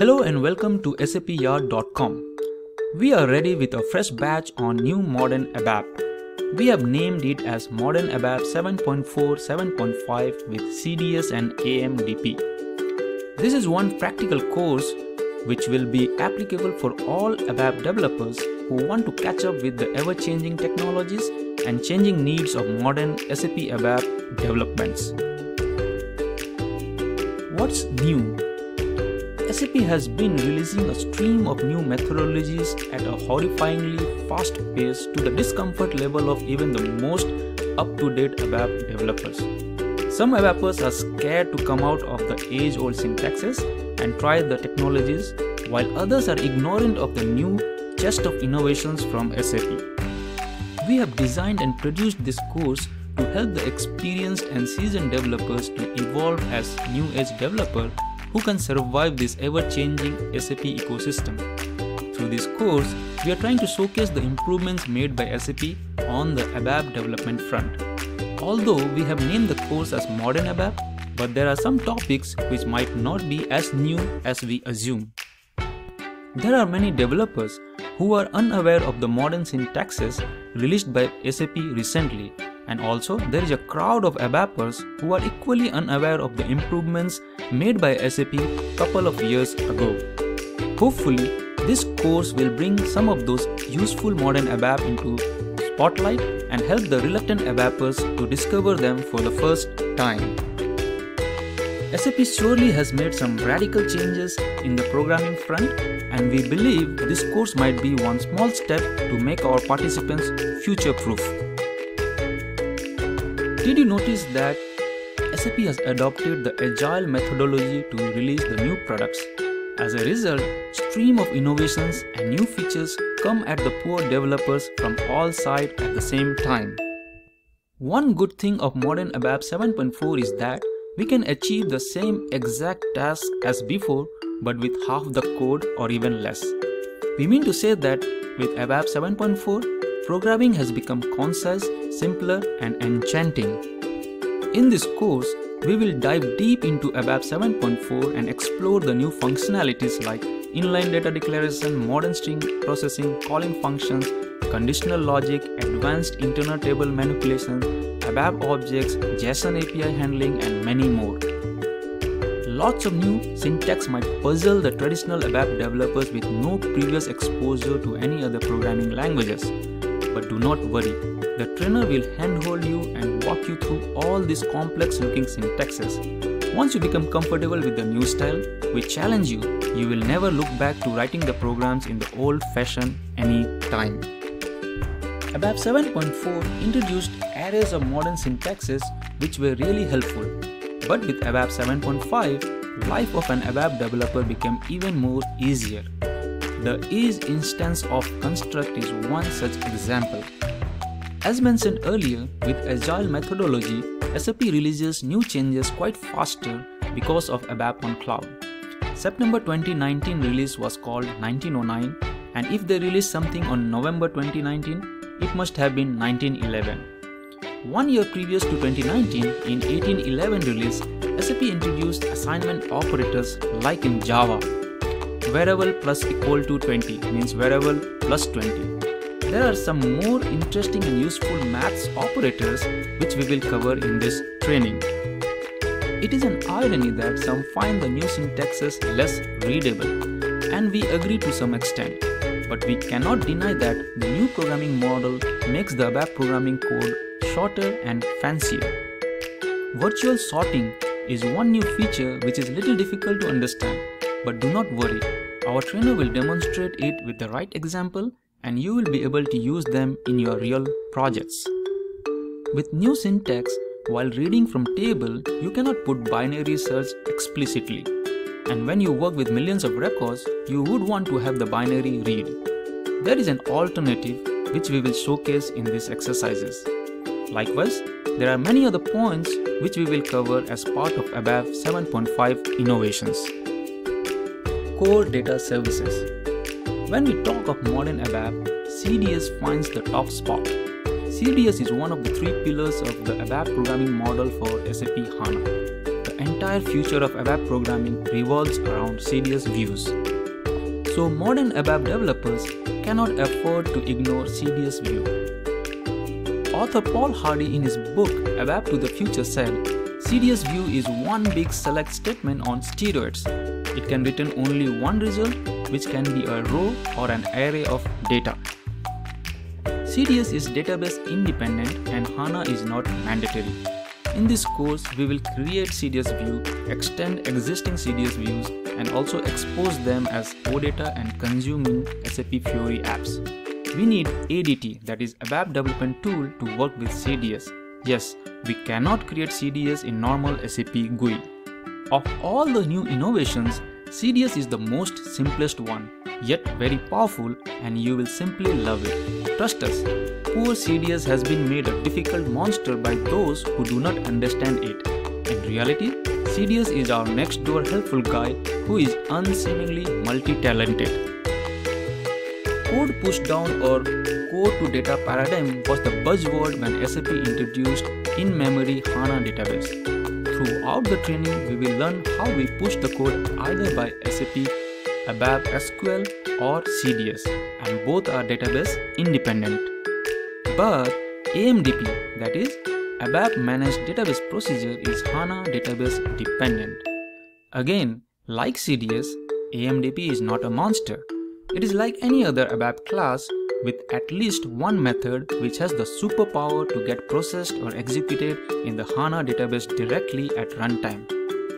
Hello and welcome to SAPyard.com. We are ready with a fresh batch on new modern ABAP. We have named it as Modern ABAP 7.4 7.5 with CDS and AMDP. This is one practical course which will be applicable for all ABAP developers who want to catch up with the ever changing technologies and changing needs of modern SAP ABAP developments. What's new? SAP has been releasing a stream of new methodologies at a horrifyingly fast pace to the discomfort level of even the most up to date ABAP developers. Some ABAPers are scared to come out of the age old syntaxes and try the technologies, while others are ignorant of the new chest of innovations from SAP. We have designed and produced this course to help the experienced and seasoned developers to evolve as new age developer who can survive this ever-changing SAP ecosystem. Through this course, we are trying to showcase the improvements made by SAP on the ABAP development front. Although we have named the course as Modern ABAP, but there are some topics which might not be as new as we assume. There are many developers who are unaware of the modern syntaxes released by SAP recently and also there is a crowd of ABAPers who are equally unaware of the improvements made by SAP a couple of years ago. Hopefully, this course will bring some of those useful modern ABAP into spotlight and help the reluctant ABAPers to discover them for the first time. SAP surely has made some radical changes in the programming front and we believe this course might be one small step to make our participants future proof. Did you notice that SAP has adopted the agile methodology to release the new products? As a result, stream of innovations and new features come at the poor developers from all sides at the same time. One good thing of modern ABAP 7.4 is that we can achieve the same exact task as before but with half the code or even less. We mean to say that with ABAP 7.4, programming has become concise, simpler, and enchanting. In this course, we will dive deep into ABAP 7.4 and explore the new functionalities like inline data declaration, modern string processing, calling functions, conditional logic, advanced internal table manipulation, ABAP objects, JSON API handling, and many more. Lots of new syntax might puzzle the traditional ABAP developers with no previous exposure to any other programming languages. But do not worry, the trainer will handhold you and walk you through all these complex looking syntaxes. Once you become comfortable with the new style, we challenge you, you will never look back to writing the programs in the old fashioned any time. ABAP 7.4 introduced arrays of modern syntaxes which were really helpful. But with ABAP 7.5, life of an ABAP developer became even more easier. The is instance of construct is one such example. As mentioned earlier, with agile methodology, SAP releases new changes quite faster because of ABAP on cloud. September 2019 release was called 1909 and if they release something on November 2019, it must have been 1911. One year previous to 2019, in 1811 release, SAP introduced assignment operators like in Java variable plus equal to 20 means variable plus 20. There are some more interesting and useful maths operators which we will cover in this training. It is an irony that some find the new syntaxes less readable, and we agree to some extent. But we cannot deny that the new programming model makes the ABAP programming code shorter and fancier. Virtual sorting is one new feature which is little difficult to understand but do not worry, our trainer will demonstrate it with the right example and you will be able to use them in your real projects. With new syntax, while reading from table, you cannot put binary search explicitly. And when you work with millions of records, you would want to have the binary read. There is an alternative which we will showcase in these exercises. Likewise, there are many other points which we will cover as part of ABAP 7.5 innovations core data services. When we talk of modern ABAP, CDS finds the top spot. CDS is one of the three pillars of the ABAP programming model for SAP HANA. The entire future of ABAP programming revolves around CDS views. So modern ABAP developers cannot afford to ignore CDS view. Author Paul Hardy in his book ABAP to the Future said, CDS view is one big select statement on steroids. It can return only one result which can be a row or an array of data. CDS is database independent and HANA is not mandatory. In this course, we will create CDS view, extend existing CDS views and also expose them as OData and consuming SAP Fiori apps. We need ADT that is ABAP development tool to work with CDS. Yes, we cannot create CDS in normal SAP GUI. Of all the new innovations, CDS is the most simplest one, yet very powerful and you will simply love it. Trust us, poor CDS has been made a difficult monster by those who do not understand it. In reality, CDS is our next door helpful guy who is unseemingly multi-talented. Code pushdown or code to data paradigm was the buzzword when SAP introduced in-memory HANA database. Throughout the training, we will learn how we push the code either by SAP, ABAP SQL or CDS and both are database independent. But AMDP that is ABAP Managed Database Procedure is HANA database dependent. Again, like CDS, AMDP is not a monster. It is like any other ABAP class with at least one method which has the superpower to get processed or executed in the HANA database directly at runtime.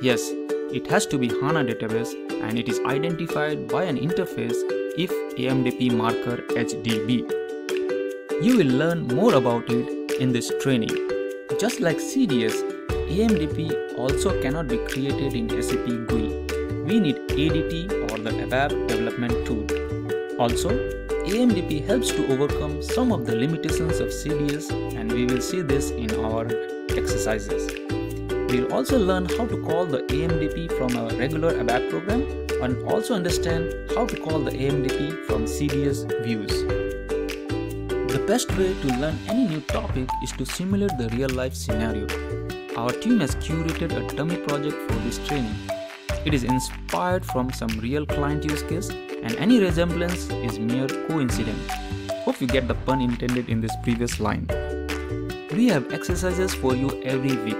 Yes, it has to be HANA database and it is identified by an interface if AMDP marker HDB. You will learn more about it in this training. Just like CDS, AMDP also cannot be created in SAP GUI. We need ADT or the ABAP development tool. Also, AMDP helps to overcome some of the limitations of CDS and we will see this in our exercises. We'll also learn how to call the AMDP from a regular ABAP program and also understand how to call the AMDP from CDS views. The best way to learn any new topic is to simulate the real life scenario. Our team has curated a dummy project for this training. It is inspired from some real client use case and any resemblance is mere coincidence. Hope you get the pun intended in this previous line. We have exercises for you every week.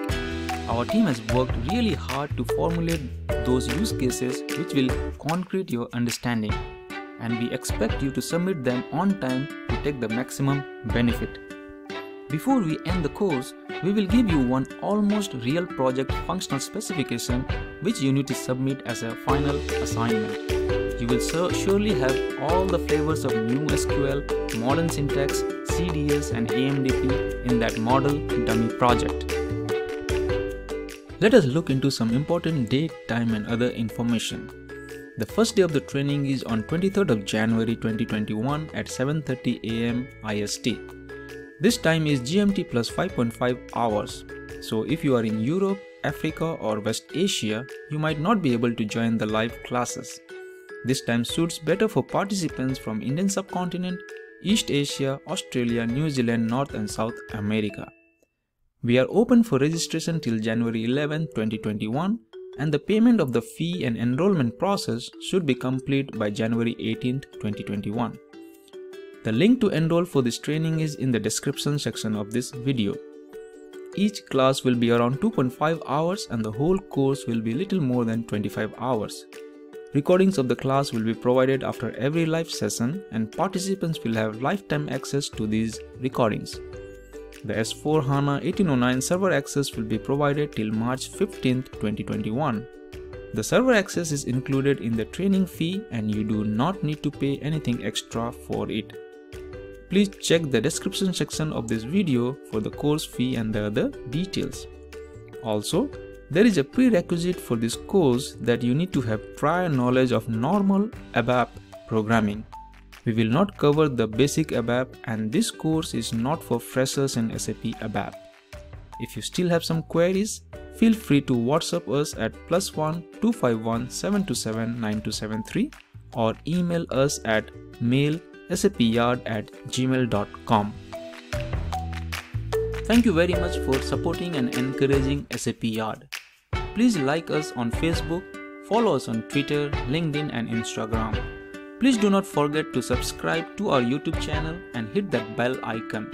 Our team has worked really hard to formulate those use cases which will concrete your understanding and we expect you to submit them on time to take the maximum benefit. Before we end the course, we will give you one almost real project functional specification which you need to submit as a final assignment. You will surely have all the flavors of new SQL, modern syntax, CDS and AMDP in that model dummy project. Let us look into some important date, time and other information. The first day of the training is on 23rd of January 2021 at 7.30 am IST. This time is GMT plus 5.5 hours. So if you are in Europe, Africa or West Asia, you might not be able to join the live classes. This time suits better for participants from Indian subcontinent, East Asia, Australia, New Zealand, North and South America. We are open for registration till January 11, 2021 and the payment of the fee and enrollment process should be complete by January 18, 2021. The link to enroll for this training is in the description section of this video. Each class will be around 2.5 hours and the whole course will be little more than 25 hours. Recordings of the class will be provided after every live session and participants will have lifetime access to these recordings. The S4 HANA 1809 server access will be provided till March 15, 2021. The server access is included in the training fee and you do not need to pay anything extra for it. Please check the description section of this video for the course fee and the other details. Also, there is a prerequisite for this course that you need to have prior knowledge of normal ABAP programming. We will not cover the basic ABAP and this course is not for freshers in SAP ABAP. If you still have some queries, feel free to WhatsApp us at plus one 251 727 9273 or email us at mail sapyard at gmail.com. Thank you very much for supporting and encouraging SAP Yard. Please like us on Facebook, follow us on Twitter, LinkedIn, and Instagram. Please do not forget to subscribe to our YouTube channel and hit that bell icon.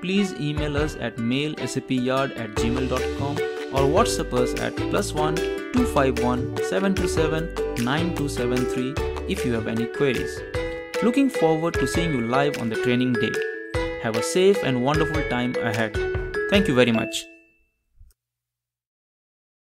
Please email us at mailasapyard at gmail.com or WhatsApp us at plus one 251 727 9273 if you have any queries. Looking forward to seeing you live on the training day. Have a safe and wonderful time ahead. Thank you very much.